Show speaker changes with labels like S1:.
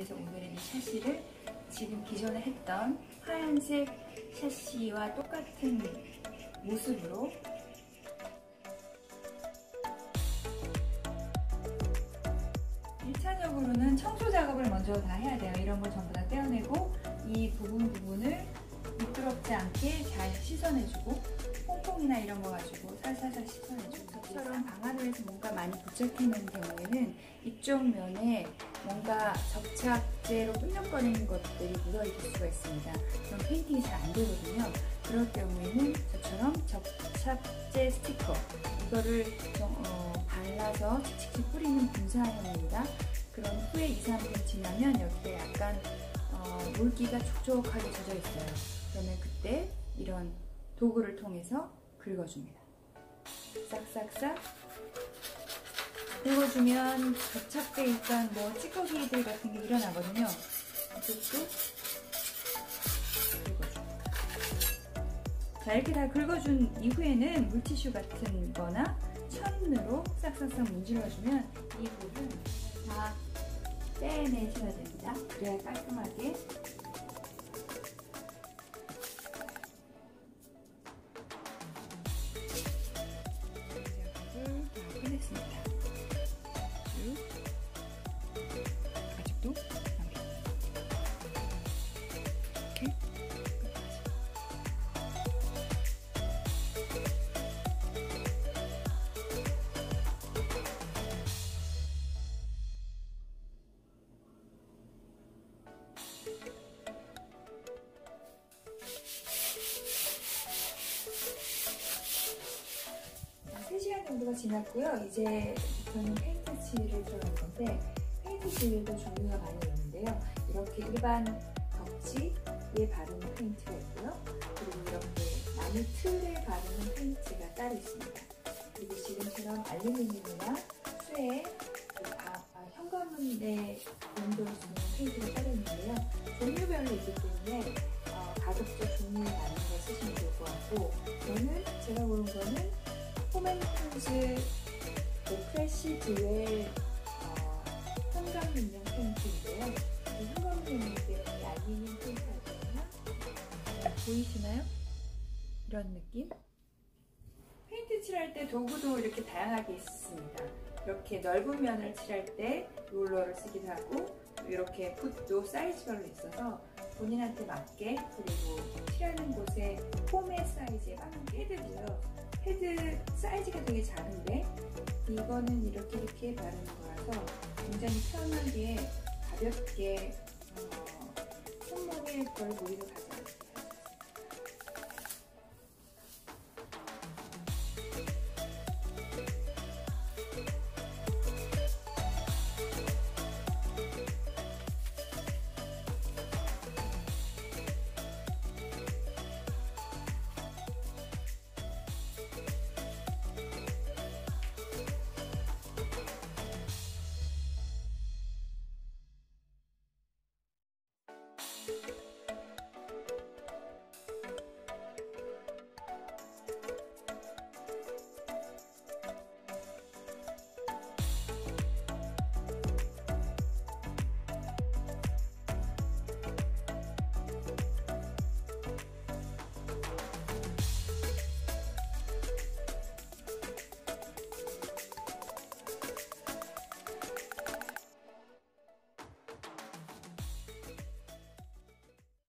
S1: 그래서 오늘은 이 샤시를 지금 기존에 했던 하얀색 샤시와 똑같은 모습으로 일차적으로는 청소 작업을 먼저 다 해야 돼요. 이런 걸 전부 다 떼어내고 이 부분 부분을 미끄럽지 않게 잘 씻어내주고 퐁퐁이나 이런 거 가지고 살살살 씻어내주고 저처럼 방아로에서 뭔가 많이 부착해놓은 경우에는 이쪽 면에 뭔가 접착제로 끈적거리는 것들이 묻어있을 수가 있습니다. 그럼 페인팅이 잘 안 되거든요. 그럴 경우에는 저처럼 접착제 스티커 이거를 좀, 어, 발라서 칙칙칙 뿌리는 분사형입니다. 그런 후에 2, 3분 지나면 여기에 약간 어, 물기가 촉촉하게 젖어 있어요. 그러면 그때 이런 도구를 통해서 긁어줍니다. 싹싹싹 긁어주면 접착돼 있던 뭐 찌꺼기들 같은 게 일어나거든요. 이쪽도 긁어줍니다. 자 이렇게 다 긁어준 이후에는 물티슈 같은 거나 천으로 싹싹싹 문질러주면 이 부분 다 떼내셔야 됩니다. 그래야 깔끔하게 다 끝냈습니다. 1시간 정도가 지났고요. 이제 저는 페인트 칠을 들어갈 건데 페인트 칠도 종류가 많이 있는데요. 이렇게 일반 벽지에 바르는 페인트가 있고요. 그리고 이렇게 나무 틀에 바르는 페인트가 따로 있습니다. 그리고 지금처럼 알루미늄이나 쇠에 그 아, 아, 현관문에 용도로 주는 페인트가 따로 있는데요. 종류별로 있기 때문에 어, 가격적 종류에 맞는 걸 쓰시면 될 것 같고 저는 제가 고른 거는 그 프레시 듀엘 어, 현관문용 페인트인데요. 이 현관문용이기 때문에 알루미늄 페인트가 있거든요. 보이시나요? 이런 느낌? 페인트 칠할 때 도구도 이렇게 다양하게 있습니다. 이렇게 넓은 면을 칠할 때 롤러를 쓰기도 하고 이렇게 붓도 사이즈별로 있어서 본인한테 맞게 그리고 칠하는 곳에 폼의 사이즈에 맞는 헤드도요. 헤드 사이즈가 되게 작은데 이거는 이렇게 이렇게 바르는 거라서 굉장히 편하게 가볍게 어, 손목에 별 무리를 가지 않습니다.